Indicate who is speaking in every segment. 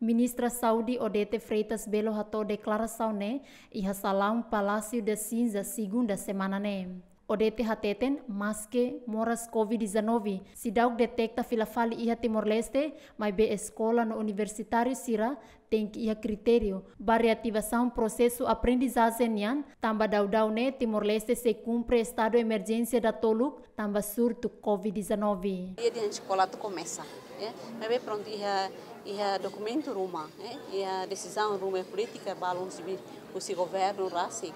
Speaker 1: Ministra Saudi Odete Freitas Belo hatou declaração né e salão Palácio de Cinza segunda semana né. Odete hateten maske moras COVID-19. Si daug detecta filafali iha Timor-Leste, mas be escola no Universitário Sira tem que ia critério. Variativação processo aprendizagem nian, tamba daudau ne Timor-Leste se cumpre estado de emergência da toluk, tamba surto COVID-19.
Speaker 2: Dia di escola tu começa, é? Mas be pronto ia ia documento ruma, é? Ia decisão ruma política balon civil o governo rasi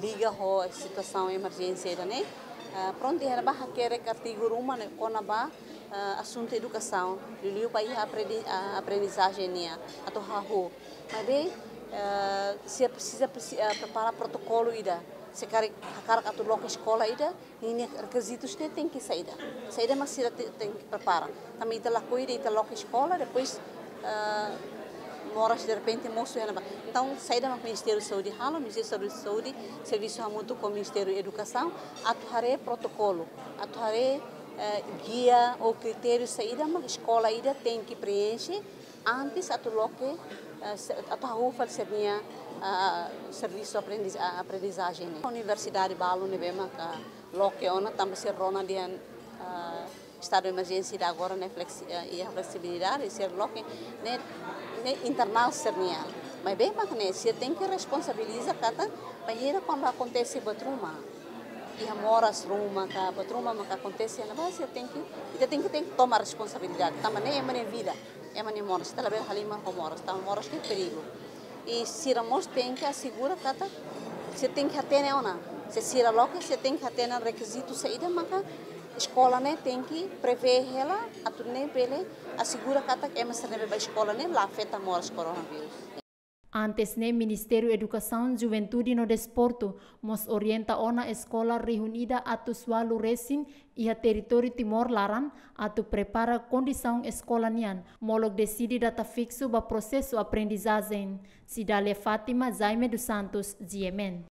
Speaker 2: liga ho situação emergência né pronto era bah querer artigo ruma né kona ba uh, assunto educação. pa ia aprendizagem nia atau hahu mas bem se precisa, preparar protocolo ida se cara cara atu local escola ida ini requisitos te tem que sair sair mas se tem que preparar também lá cuida ita local escola depois moras de repente moço então sai do Ministério da Saúde hala Ministério da Saúde serviço muito com o Ministério da Educação atuaré protocolo atuaré eh, guia ou critério saída mas escola ainda tem que preencher antes atu loke uh, atu rufa seria uh, serviço aprendiz, aprendizagem né. Universidade Balo ne bema ka loke ona também ser rona uh, estado de emergência agora né flexi, e a flexibilidade ser loke né ne internal. Mas bem mas você tem que responsabilizar cada banheira quando acontece batruma. E a moras ruma, ka batruma mas acontece na base tem que você tem que tem que tomar responsabilidade. Também é minha vida, é minha moras. Está bem halima com moras, está moras que perigo. E se a moras tem que assegurar cada você tem que atender ou não. Se sira logo você tem que atender requisitos saída mas escola né tem que prever ela a turnê pele assegura que é mas a escola né lá afeta moras coronavírus
Speaker 1: Antes ne Ministério Educação, Juventude no Desporto mos orienta ona escola reunida atu sualu resin e a território Timor Laran atu prepara condição escola nian. Molog decide data fixo ba processo aprendizagem. Cidália Fátima Jaime dos Santos, GMN.